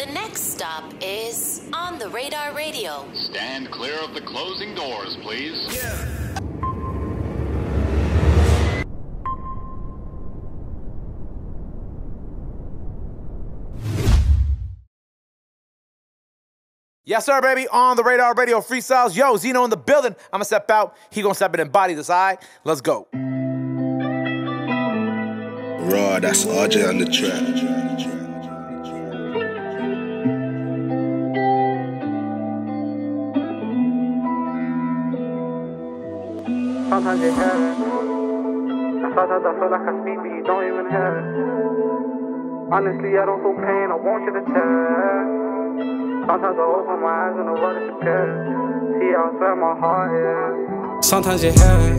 The next stop is On the Radar Radio. Stand clear of the closing doors, please. Yeah. Yes, sir, baby. On the radar radio freestyles. Yo, Zino in the building. I'ma step out. He gonna step in and body this, all right? Let's go. Raw, that's RJ on the track. Sometimes you hear it. And sometimes I feel like I speak, but you don't even hear it. Honestly, I don't feel pain, I want you to tell. Sometimes I open my eyes and the world disappears. See, I swear my heart is. Sometimes you hear it.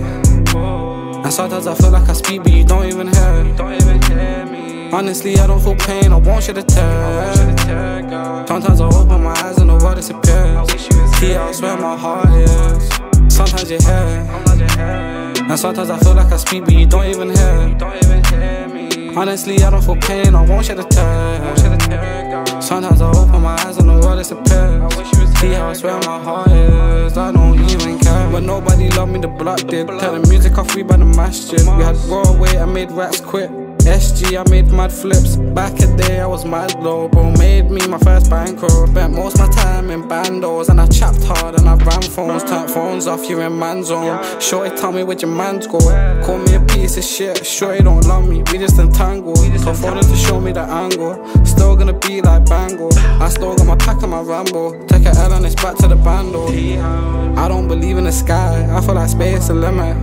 And sometimes I feel like I speak, but you don't even hear it. Don't even hear me. Honestly, I don't feel pain, I want you to tell. Sometimes I open my eyes and the world disappears. See, I swear my heart is. Sometimes you hear it. And sometimes I feel like I speak, but you don't even hear it. Don't even hear me. Honestly, I don't feel pain, I won't you to tell. Sometimes I open my eyes and the world disappears. See how I swear my heart is. I don't even care. When nobody loved me, the block did. Turn the music off, we by the masjid. We had raw away, I made raps quit. SG, I made mad flips. Back a day, I was mad low, bro. Made me my first bankroll. Spent most my time in bandos, and I chapped hard and I ran phones. Turned phones off, you're in man's zone. Shorty, tell me where your man's go. Call me a piece of shit. Shorty don't love me, we just entangled. For them to show me the angle. Still gonna be like Bangle. I still got my pack and my Rambo. Take a L and it's back to the bando. I don't believe in the sky, I feel like space the limit.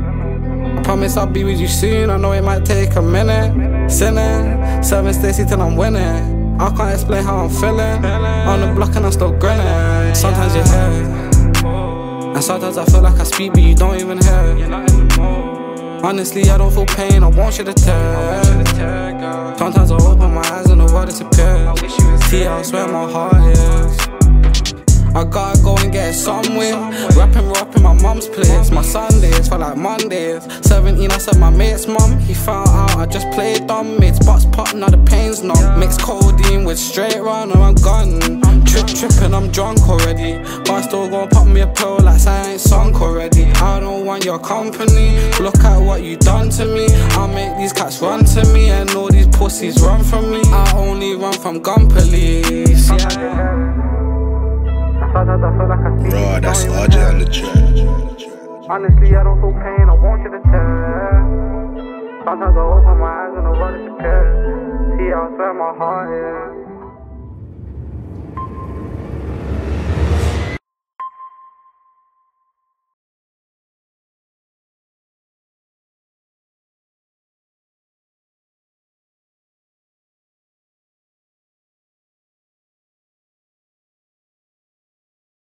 I promise I'll be with you soon. I know it might take a minute. Sinning, serving Stacy till I'm winning. I can't explain how I'm feeling. On the block and I'm still grinning. Sometimes you hear it. And sometimes I feel like I speak, but you don't even hear it. Honestly, I don't feel pain, I want you to tell. Sometimes I open my eyes and the world disappears. See, I swear my heart is. I gotta go and get somewhere. Rapping rap in my mum's place. My Sundays like Mondays. 17, I said my mate's mum. He found out I just played dumb. Mates butts pop, now the pain's numb. Mix codeine with straight run or I'm gone. Trip tripping, I'm drunk already. But I still gonna pop me a pill like I ain't sunk already. I don't want your company. Look at what you done to me. I'll make these cats run to me and all these pussies run from me. I only run from gun police. Yeah. I I but that's RJ on the track. Honestly, I don't feel pain, I want you to tell. Sometimes I open my eyes and the world disappears. See, I swear my heart is.